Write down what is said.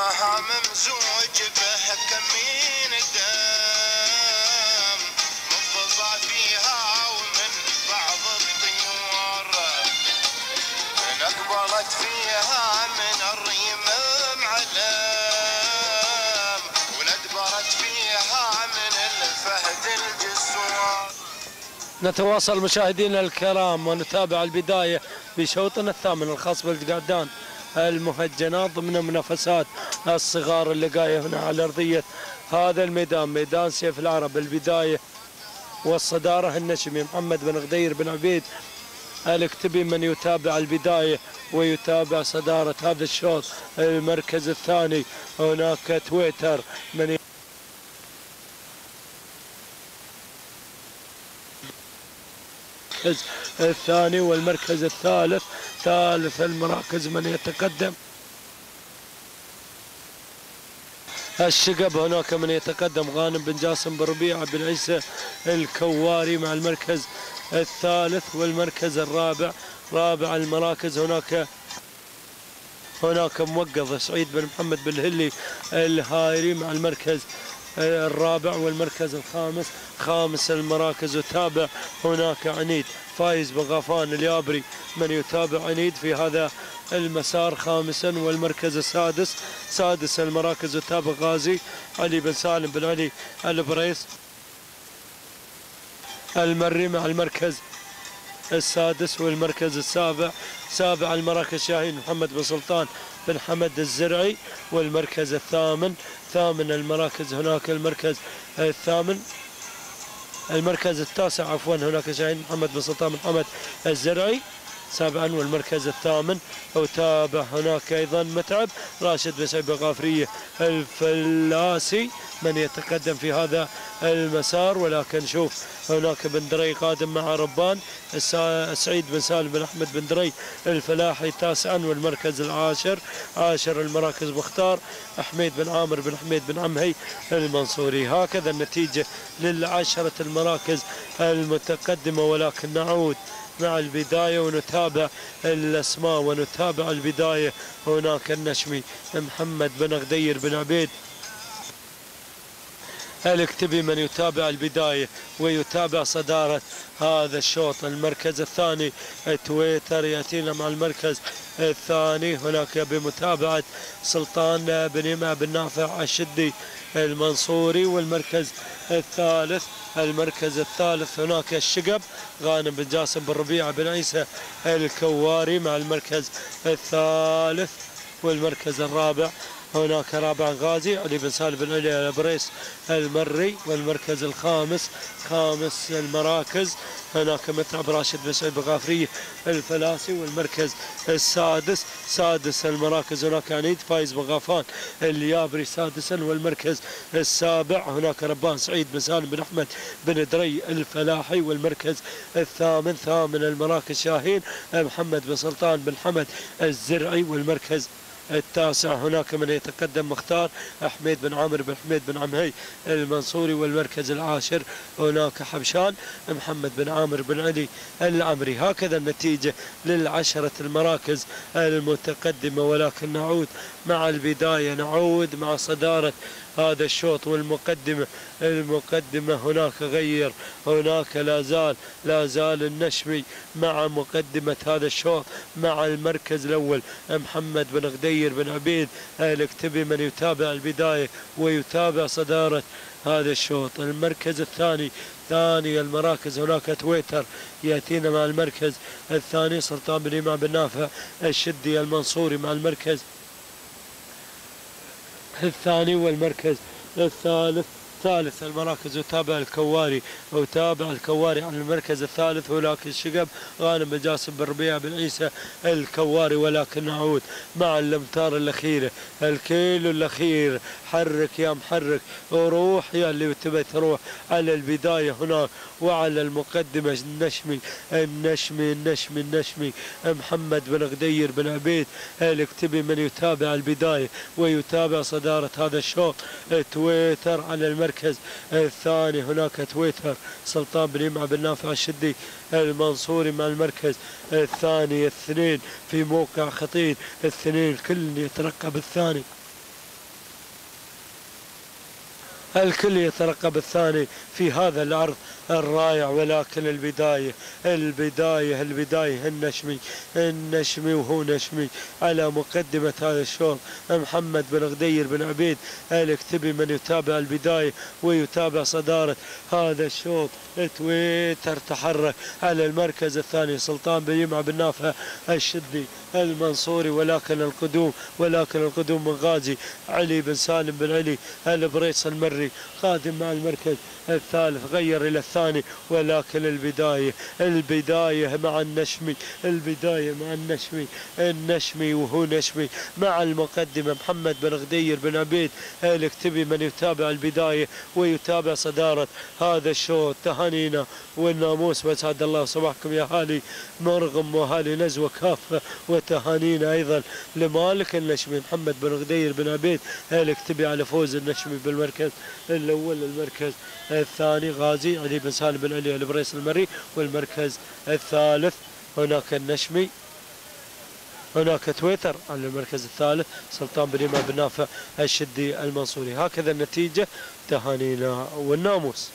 ممزوج به كمين دم مفضى فيها ومن بعض الطيور. من أقبلت فيها من الريم معلم. وندبرت فيها من الفهد الجسور. نتواصل مشاهدينا الكرام ونتابع البداية بشوطنا الثامن الخاص بالقعدان. المهجنات ضمن منافسات الصغار اللقاية هنا على أرضية هذا الميدان ميدان سيف العرب. البداية والصدارة النشمي محمد بن غدير بن عبيد. الاكتبي من يتابع البداية ويتابع صدارة هذا الشوط. المركز الثاني هناك تويتر من المركز الثاني والمركز الثالث. ثالث المراكز من يتقدم. الشقب هناك من يتقدم غانم بن جاسم بن ربيعة بن عيسى الكواري مع المركز الثالث والمركز الرابع. رابع المراكز. هناك هناك موقظ سعيد بن محمد بن الهلي الهايري مع المركز الرابع والمركز الخامس خامس المراكز وتابع هناك عنيد. فايز بغافان اليابري. من يتابع عنيد في هذا المسار؟ خامسا والمركز السادس. سادس المراكز وتابع غازي علي بن سالم بن علي البريس. المري مع المركز السادس والمركز السابع. سابع المراكز شاهين محمد بن سلطان. بن حمد الزرعي والمركز الثامن. ثامن المراكز هناك المركز الثامن. المركز التاسع عفوا هناك شاهين محمد بن سلطان بن حمد الزرعي. سابعا والمركز الثامن. وتابع هناك أيضا متعب راشد بن سعيد بغافريه الفلاسي من يتقدم في هذا المسار. ولكن شوف هناك بن دري قادم مع ربان. سعيد بن سالم بن أحمد بن دري الفلاحي تاسعا والمركز العاشر. عاشر المراكز مختار. حميد بن عامر بن حميد بن عمهي المنصوري. هكذا النتيجة للعشرة المراكز المتقدمة. ولكن نعود مع البداية ونتابع الأسماء ونتابع البداية. هناك النشمي محمد بن غدير بن عبيد. الاكتبي من يتابع البداية ويتابع صدارة هذا الشوط؟ المركز الثاني تويتر يأتينا مع المركز الثاني. هناك بمتابعة سلطان بن يمع بن نافع الشدي المنصوري والمركز الثالث. المركز الثالث هناك الشقب غانم بن جاسم بن ربيعة بن عيسى الكواري مع المركز الثالث والمركز الرابع. هناك رابع غازي علي بن سالم بن علي البريس المري والمركز الخامس خامس المراكز. هناك متعب راشد بن سعيد بغافري الفلاسي والمركز السادس. سادس المراكز هناك عنيد فايز بغافان اليابري سادسا والمركز السابع. هناك ربان سعيد بن سالم بن أحمد بن دري الفلاحي والمركز الثامن. ثامن المراكز شاهين محمد بن سلطان بن حمد الزرعي والمركز التاسع. هناك من يتقدم مختار حميد بن عامر بن حميد بن عمهي المنصوري والمركز العاشر. هناك حبشان محمد بن عامر بن علي العمري. هكذا النتيجة للعشرة المراكز المتقدمة. ولكن نعود مع البداية. نعود مع صدارة هذا الشوط والمقدمة المقدمة هناك غير هناك لا زال لا زال النشمي مع مقدمة هذا الشوط مع المركز الأول محمد بن غدير بن عبيد الاكتبي من يتابع البداية ويتابع صدارة هذا الشوط. المركز الثاني ثاني المراكز هناك تويتر يأتينا مع المركز الثاني سلطان بن إمام بن نافع الشدي المنصوري مع المركز الثاني والمركز الثالث. ثالث المراكز وتابع الكواري. وتابع الكواري على المركز الثالث ولكن شقب غانم جاسم بن ربيع بن عيسى الكواري ولكن نعود مع الأمتار الأخيرة. الكيلو الأخير حرك يا محرك وروح يا اللي تبي تروح. على البداية هناك وعلى المقدمة النشمي النشمي النشمي النشمي. محمد بن غدير بن عبيد الاكتبي من يتابع البداية ويتابع صدارة هذا الشوط. تويتر على المركز الثاني. هناك تويتر سلطان بن يمع بن نافع الشدي المنصوري مع المركز الثاني اثنين في موقع خطير اثنين كل يترقب الثاني. الكل يترقب الثاني في هذا العرض الرائع ولكن البداية البداية البداية النشمي النشمي وهو نشمي على مقدمة هذا الشوط محمد بن غدير بن عبيد الاكتبي من يتابع البداية ويتابع صدارة هذا الشوط. تويتر تحرك على المركز الثاني سلطان بن يمع بن نافع الشدي المنصوري ولكن القدوم ولكن القدوم من غازي علي بن سالم بن علي البريس المري. قادم مع المركز الثالث غير إلى الثاني ولكن البداية البداية مع النشمي البداية مع النشمي النشمي وهو نشمي مع المقدمة محمد بن غدير بن عبيد الاكتبي من يتابع البداية ويتابع صدارة هذا الشوط. تهانينا والناموس وأسعد الله صباحكم يا هالي مرغم وهالي نزوة كافة. وتهانينا أيضا لمالك النشمي محمد بن غدير بن عبيد الاكتبي على فوز النشمي بالمركز الأول المركز الثاني غازي علي بن سالم بن علي البريس المري والمركز الثالث هناك النشمي هناك تويتر على المركز الثالث سلطان بن إمام بن نافع الشدي المنصوري. هكذا النتيجة تهانينا والناموس.